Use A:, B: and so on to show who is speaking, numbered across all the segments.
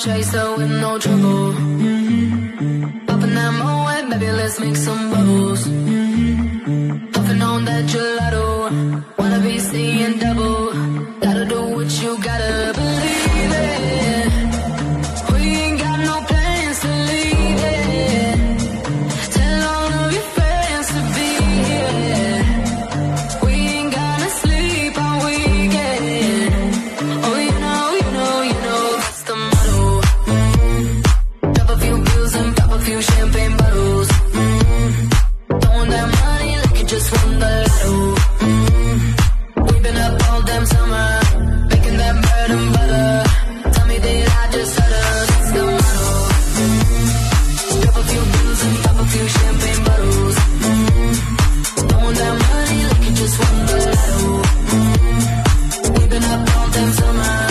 A: chaser with no trouble. Mm -hmm. Popping that Moët, baby, let's make some bubbles. dancing to my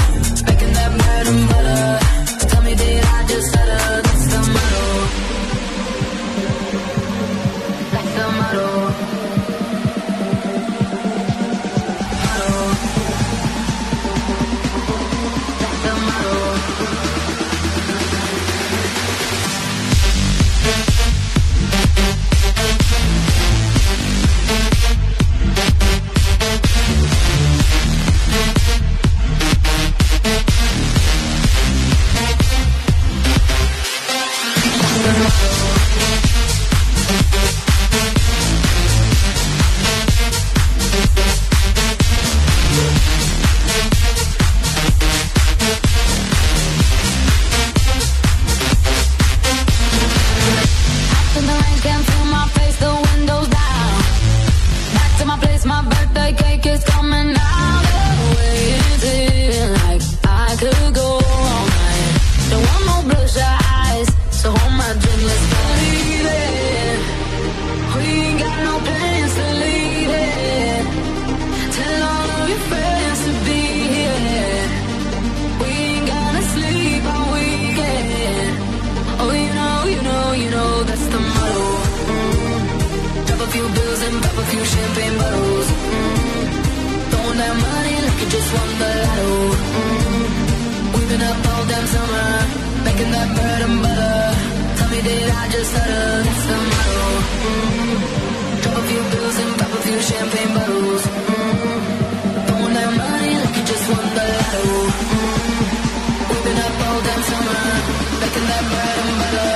A: few bills and pop a few champagne bottles. Mm-hmm. Throwing that money like you just won the lotto. Mm-hmm. We've been up all damn summer, making that bread and butter. Tell me, did I just stutter? That's the motto. Mm-hmm. Drop a few bills and pop a few champagne bottles. Mm-hmm. Throwing that money like you just won the lotto. Mm-hmm. We've been up all damn summer, making that bread and butter.